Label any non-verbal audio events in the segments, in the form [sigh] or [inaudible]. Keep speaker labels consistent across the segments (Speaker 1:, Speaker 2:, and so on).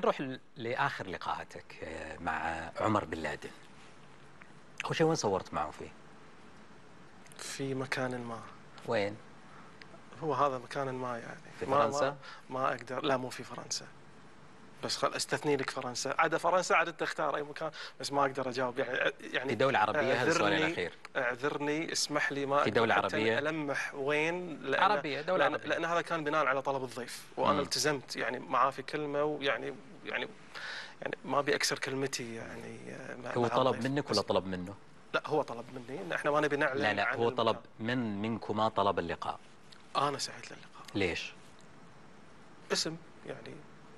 Speaker 1: نروح لآخر لقاءاتك آه، مع عمر بن لادن أول شيء وين صورت معه فيه؟
Speaker 2: في مكان ما
Speaker 1: وين؟
Speaker 2: هو هذا مكان ما يعني
Speaker 1: في
Speaker 2: ما
Speaker 1: فرنسا؟
Speaker 2: ما, ما أقدر لا مو في فرنسا بس خل استثني لك فرنسا عدا فرنسا عاد أنت اختار أي مكان بس ما أقدر أجاوب يعني يعني
Speaker 1: في دولة عربية هذا السؤال الأخير
Speaker 2: أعذرني اسمح لي ما
Speaker 1: في
Speaker 2: حتى
Speaker 1: عربية؟
Speaker 2: المح وين لأن
Speaker 1: عربية، دولة
Speaker 2: لأن,
Speaker 1: عربية.
Speaker 2: لأن هذا كان بناء على طلب الضيف وأنا
Speaker 1: مم.
Speaker 2: التزمت يعني معاه في كلمة ويعني يعني يعني ما أبي أكسر كلمتي يعني مع
Speaker 1: هو طلب. منك ولا طلب منه؟
Speaker 2: لا هو طلب مني إحنا ما نبي نعلن
Speaker 1: لا لا هو. طلب من منكما طلب اللقاء
Speaker 2: أنا سعيت للقاء
Speaker 1: ليش؟
Speaker 2: اسم يعني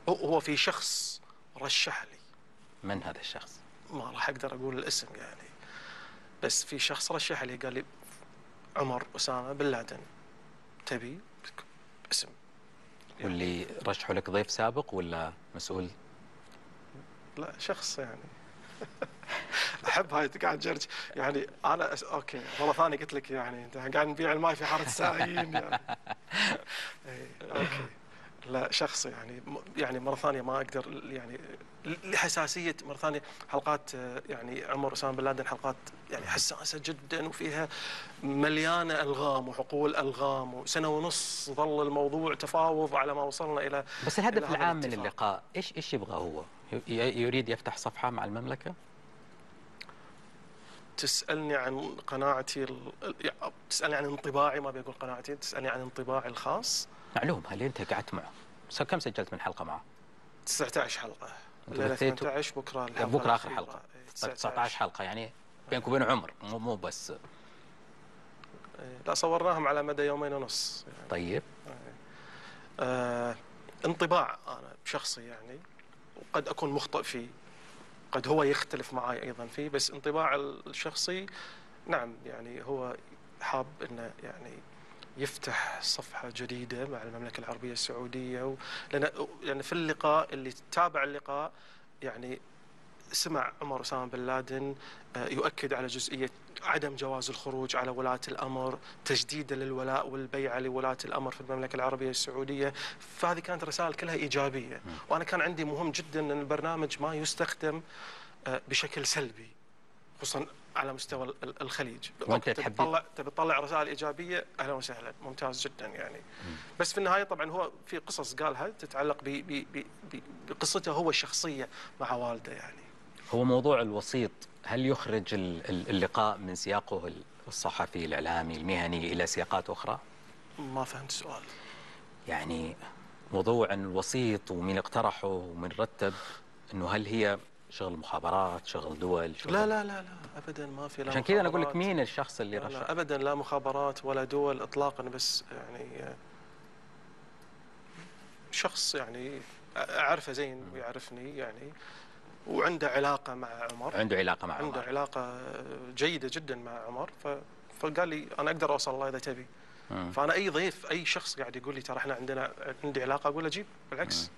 Speaker 2: هو- هو في شخص رشح لي.
Speaker 1: من هذا الشخص؟
Speaker 2: ما راح أقدر أقول الاسم يعني. بس في شخص رشح لي قال لي عمر أسامة بن لادن. تبي اسم. يعني
Speaker 1: واللي رشحوا لك ضيف سابق ولا مسؤول؟
Speaker 2: لا شخص يعني. [laughs] أحب هاي قاعد جرج. يعني أنا أس... OK مرة ثانية قلت لك يعني أنت قاعد نبيع الماي في حارة السقايين يعني. [laughs] إيه، OK. لا شخص يعني يعني مرة ثانية ما أقدر يعني لحساسية مرة ثانية حلقات آه، يعني عمر أسامة بن لادن حلقات يعني حساسة جدا وفيها مليانة ألغام وحقول ألغام وسنة ونص ظل الموضوع تفاوض على ما وصلنا إلى
Speaker 1: بس الهدف
Speaker 2: إلى
Speaker 1: العام من. اللقاء إيش إيش يبغى هو؟ يريد يفتح صفحة مع المملكة؟
Speaker 2: تسألني عن قناعتي ال... ال- تسألني عن انطباعي ما بيقول قناعتي تسألني عن انطباعي الخاص
Speaker 1: معلوم هل انت قعدت معه؟ كم سجلت من حلقة معه؟
Speaker 2: 19 حلقة.
Speaker 1: بثيتوا-
Speaker 2: 18 بكرة الحلقة
Speaker 1: بكرة آخر
Speaker 2: الأخيرة.
Speaker 1: حلقة
Speaker 2: إيه،
Speaker 1: 19 حلقة يعني بينك وبين عمر مو مو بس.
Speaker 2: إيه، لا صورناهم على مدى يومين ونص. يعني.
Speaker 1: طيب.
Speaker 2: آه انطباع أنا شخصي يعني وقد أكون مخطئ فيه. قد هو يختلف معي أيضا فيه بس انطباع الشخصي نعم يعني هو حاب إنه يعني يفتح صفحة جديدة مع المملكة العربية السعودية و... لأن يعني في اللقاء اللي تابع اللقاء يعني سمع عمر أسامة بن لادن آه، يؤكد على جزئية عدم جواز الخروج على ولاة الأمر تجديدا للولاء والبيعة لولاة الأمر في المملكة العربية السعودية. فهذه كانت رسائل كلها إيجابية. وأنا كان عندي مهم جدا أن البرنامج ما يستخدم آه، بشكل سلبي. خصوصا على مستوى ال- ال- الخليج. أوكي،
Speaker 1: تحب-
Speaker 2: تبي تطلع تبي تطلع رسائل إيجابية؟ أهلا وسهلا. ممتاز جدا يعني. بس في النهاية طبعا هو في قصص قالها تتعلق بقصته هو الشخصية مع والده يعني.
Speaker 1: هو موضوع الوسيط هل يخرج ال- ال- اللقاء من سياقه ال- الصحفي الإعلامي المهني إلى سياقات أخرى؟
Speaker 2: ما فهمت السؤال
Speaker 1: يعني موضوع الوسيط ومين اقترحه ومن رتب أنه هل هي شغل مخابرات شغل دول شغل
Speaker 2: لا لا لا لا ابدا ما في لا
Speaker 1: عشان كذا أنا أقول لك. مين الشخص اللي
Speaker 2: لا,
Speaker 1: رشح؟
Speaker 2: لا ابدا لا مخابرات ولا دول اطلاقا بس يعني آه، شخص يعني أعرفه زين ويعرفني يعني وعنده علاقة مع عمر.
Speaker 1: عنده علاقة مع
Speaker 2: عنده
Speaker 1: عمر.
Speaker 2: علاقة جيدة جدا مع عمر ف... فقال لي أنا أقدر أوصل الله إذا تبي.
Speaker 1: مم.
Speaker 2: فأنا أي ضيف أي شخص قاعد يقول لي ترى إحنا عندنا عندي علاقة أقول له جيب بالعكس.